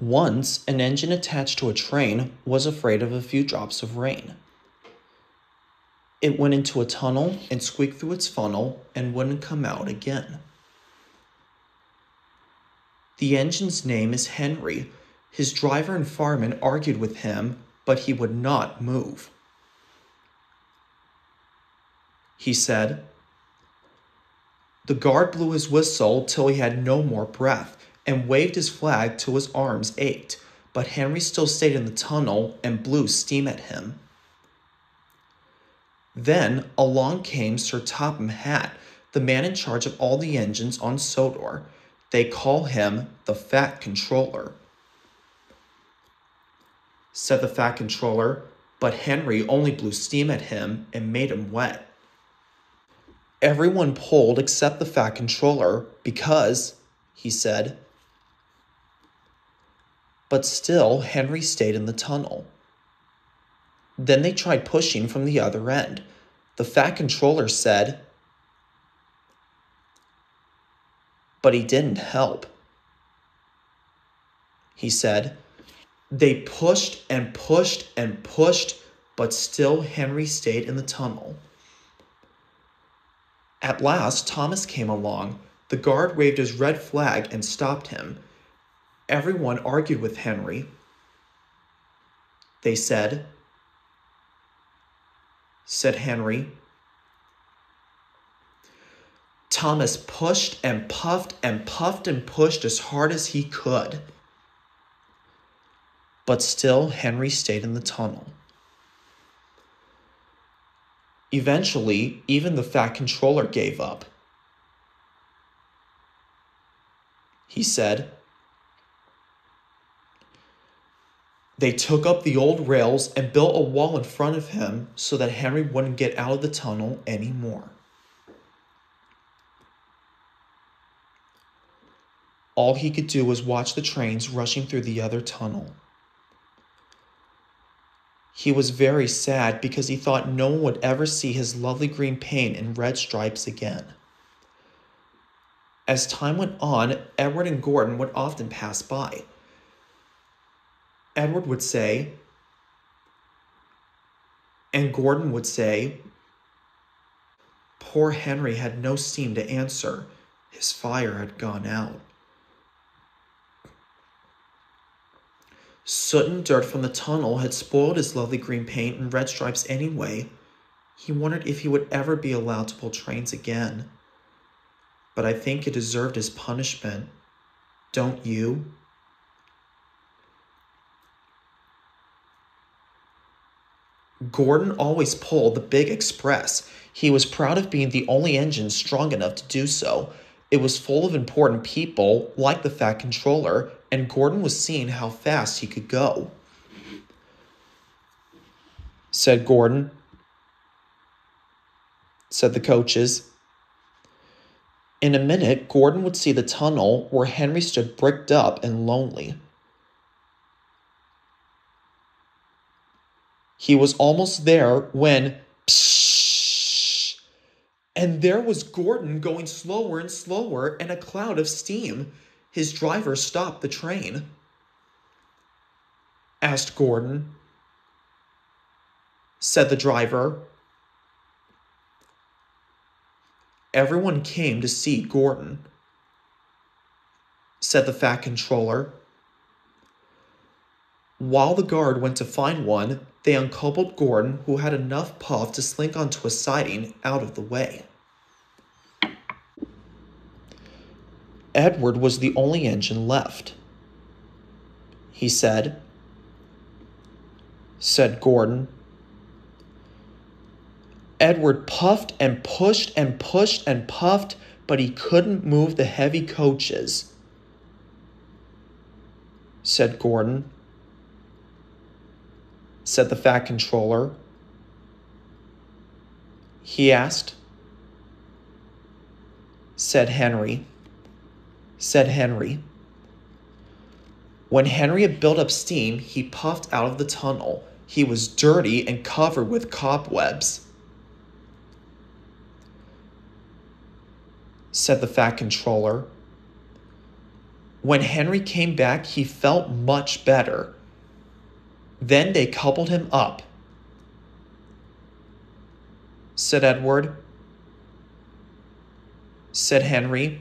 Once, an engine attached to a train was afraid of a few drops of rain. It went into a tunnel and squeaked through its funnel and wouldn't come out again. The engine's name is Henry. His driver and fireman argued with him, but he would not move. He said, The guard blew his whistle till he had no more breath and waved his flag till his arms ached, but Henry still stayed in the tunnel and blew steam at him. Then along came Sir Topham Hatt, the man in charge of all the engines on Sodor. They call him the Fat Controller. Said the Fat Controller, but Henry only blew steam at him and made him wet. Everyone pulled except the Fat Controller because, he said. But still, Henry stayed in the tunnel. Then they tried pushing from the other end. The fat controller said, but he didn't help. He said, they pushed and pushed and pushed, but still Henry stayed in the tunnel. At last, Thomas came along. The guard waved his red flag and stopped him. Everyone argued with Henry. They said, said Henry. Thomas pushed and puffed and puffed and pushed as hard as he could. But still, Henry stayed in the tunnel. Eventually, even the fat controller gave up. He said, They took up the old rails and built a wall in front of him so that Henry wouldn't get out of the tunnel anymore. All he could do was watch the trains rushing through the other tunnel. He was very sad because he thought no one would ever see his lovely green paint and red stripes again. As time went on, Edward and Gordon would often pass by. Edward would say, and Gordon would say, Poor Henry had no steam to answer. His fire had gone out. Soot and dirt from the tunnel had spoiled his lovely green paint and red stripes anyway. He wondered if he would ever be allowed to pull trains again. But I think he deserved his punishment. Don't you? Gordon always pulled the big express. He was proud of being the only engine strong enough to do so. It was full of important people, like the Fat Controller, and Gordon was seeing how fast he could go. Said Gordon. Said the coaches. In a minute, Gordon would see the tunnel where Henry stood bricked up and lonely. He was almost there when psh, and there was Gordon going slower and slower and a cloud of steam. His driver stopped the train. Asked Gordon. Said the driver. Everyone came to see Gordon. Said the fat controller. While the guard went to find one, they uncoupled Gordon, who had enough puff to slink onto a siding out of the way. Edward was the only engine left. He said, said Gordon. Edward puffed and pushed and pushed and puffed, but he couldn't move the heavy coaches, said Gordon said the Fat Controller. He asked. Said Henry. Said Henry. When Henry had built up steam, he puffed out of the tunnel. He was dirty and covered with cobwebs. Said the Fat Controller. When Henry came back, he felt much better. Then they coupled him up, said Edward. Said Henry.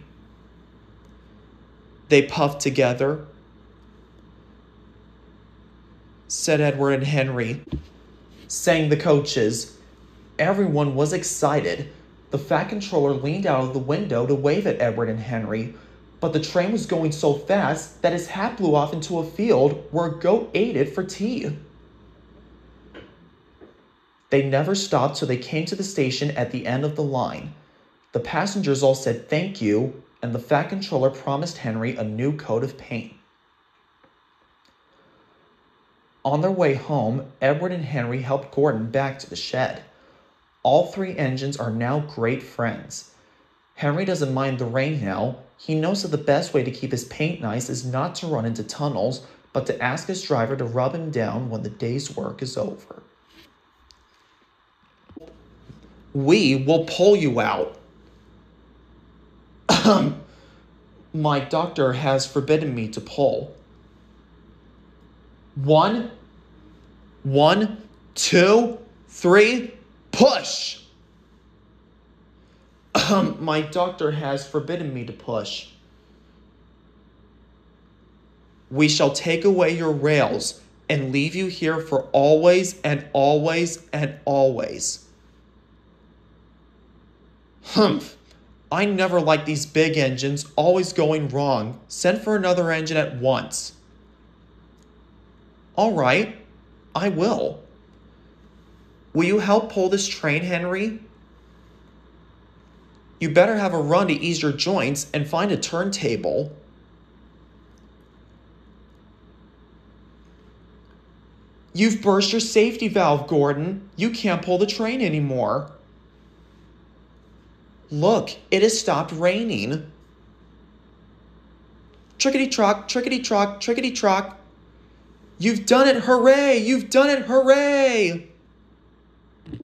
They puffed together, said Edward and Henry. Sang the coaches. Everyone was excited. The Fat Controller leaned out of the window to wave at Edward and Henry, but the train was going so fast that his hat blew off into a field where a goat ate it for tea. They never stopped till they came to the station at the end of the line. The passengers all said thank you, and the Fat Controller promised Henry a new coat of paint. On their way home, Edward and Henry helped Gordon back to the shed. All three engines are now great friends. Henry doesn't mind the rain now. He knows that the best way to keep his paint nice is not to run into tunnels, but to ask his driver to rub him down when the day's work is over. We will pull you out. My doctor has forbidden me to pull. One, one, two, three, push! Um, my doctor has forbidden me to push. We shall take away your rails and leave you here for always and always and always. Humph. I never like these big engines always going wrong. Send for another engine at once. All right, I will. Will you help pull this train, Henry? You better have a run to ease your joints and find a turntable. You've burst your safety valve, Gordon. You can't pull the train anymore. Look, it has stopped raining. Trickety trock, trickety trock, trickety trock. You've done it, hooray! You've done it, hooray!